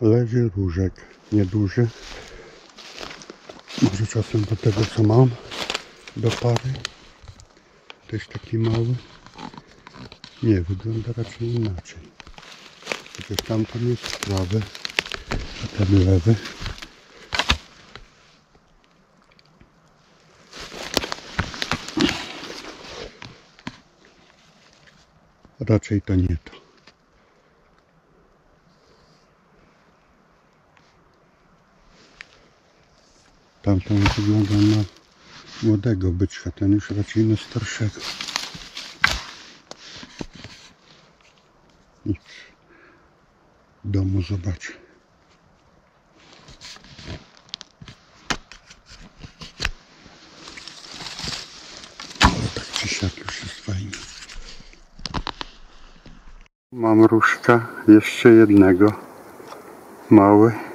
leży różek nieduży. Może czasem do tego co mam do pary. Też taki mały. Nie, wygląda raczej inaczej. Chociaż tamten jest prawy, a ten lewy. Raczej to nie to. Tamten wygląda na młodego byczka, ten już raczej na starszego. W domu zobaczę. Ale tak czy siak już jest fajnie. Mam różka, jeszcze jednego. Mały,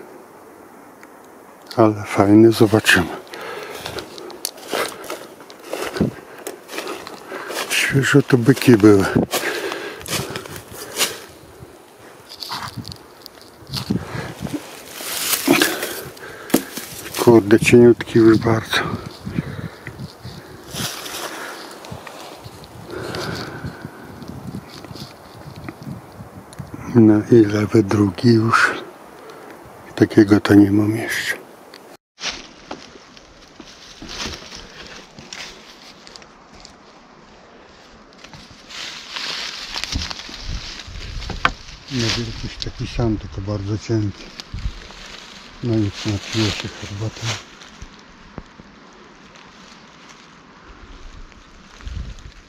ale fajny, zobaczymy. Świeżo to byki były. Kurde, cieniutki już bardzo. No i lewy drugi już. Takiego to nie mam jeszcze. Niewielkiś taki sam, tylko bardzo cienki. No nic, napiję się herbatą.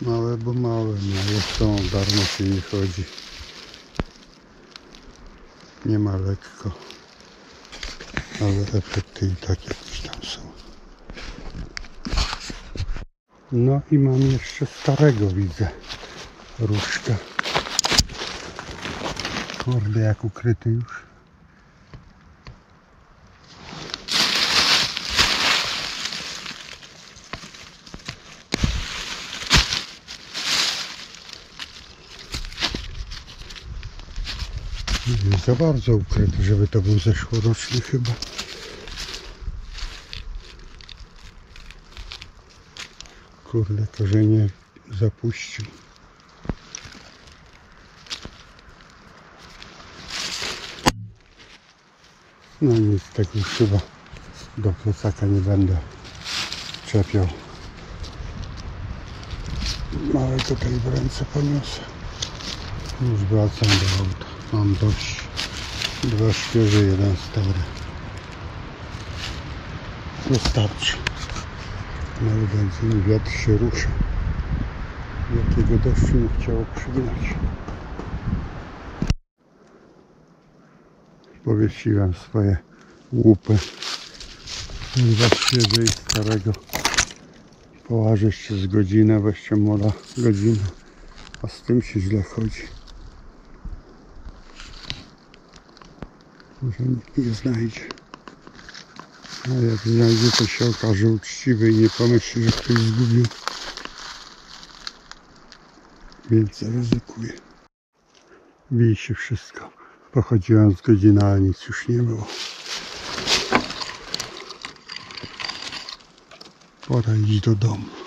Małe, bo małe, małe są, darmo się nie chodzi. Nie ma lekko, ale efekty i tak jakieś tam są. No i mam jeszcze starego widzę różka. Kurde jak ukryty już. Nie za bardzo ukryty, żeby to był zeszłoroczny chyba. Kurde, korzenie zapuścił. No nic, tak już chyba do plecaka nie będę czepiał. Małe tutaj w ręce poniosę. Już wracam do auta. Mam dość. Dwa świeże, jeden stary. Wystarczy. No i więcej wiatr się rusza. Jakiego deszczu nie chciało przygnać. Powiesiłem swoje łupy. Świeże i starego. Połażę się z godzinę, weźcie mola godzinę. A z tym się źle chodzi. Może nikt nie znajdzie. A jak znajdzie, to się okaże uczciwy i nie pomyśli, że ktoś zgubił. Więc zaryzykuję. Bije się wszystko. Pochodziłem z godziny, ale nic już nie było. Pora iść do domu.